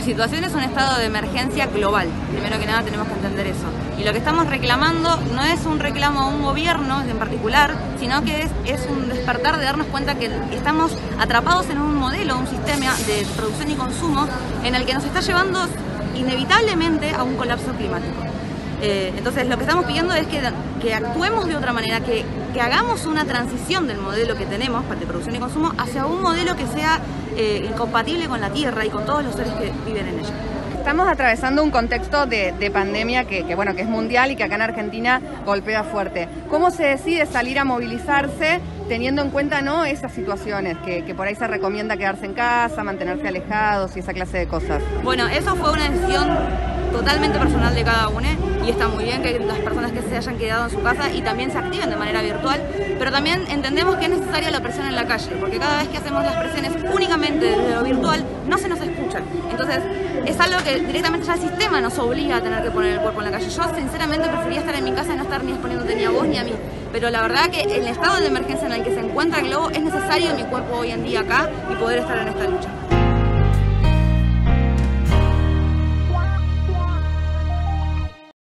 situación es un estado de emergencia global. Primero que nada tenemos que entender eso. Y lo que estamos reclamando no es un reclamo a un gobierno en particular, sino que es un despertar de darnos cuenta que estamos atrapados en un modelo, un sistema de producción y consumo en el que nos está llevando inevitablemente a un colapso climático. Eh, entonces lo que estamos pidiendo es que, actuemos de otra manera, que, hagamos una transición del modelo que tenemos de producción y consumo hacia un modelo que sea eh, compatible con la tierra y con todos los seres que viven en ella. Estamos atravesando un contexto de, de pandemia que, bueno, que es mundial y que acá en Argentina golpea fuerte. ¿Cómo se decide salir a movilizarse teniendo en cuenta ¿no? esas situaciones, que, que por ahí se recomienda quedarse en casa, mantenerse alejados y esa clase de cosas? Bueno, eso fue una decisión totalmente personal de cada uno y está muy bien que las personas que se hayan quedado en su casa y también se activen de manera virtual, pero también entendemos que es necesaria la presión en la calle, porque cada vez que hacemos las presiones únicamente desde lo virtual no se nos escuchan. Entonces es algo que directamente ya el sistema nos obliga a tener que poner el cuerpo en la calle. Yo sinceramente prefería estar en mi casa y no estar ni exponiéndote ni a vos ni a mí, pero la verdad que el estado de emergencia en el que se encuentra globo es necesario mi cuerpo hoy en día acá y poder estar en esta lucha.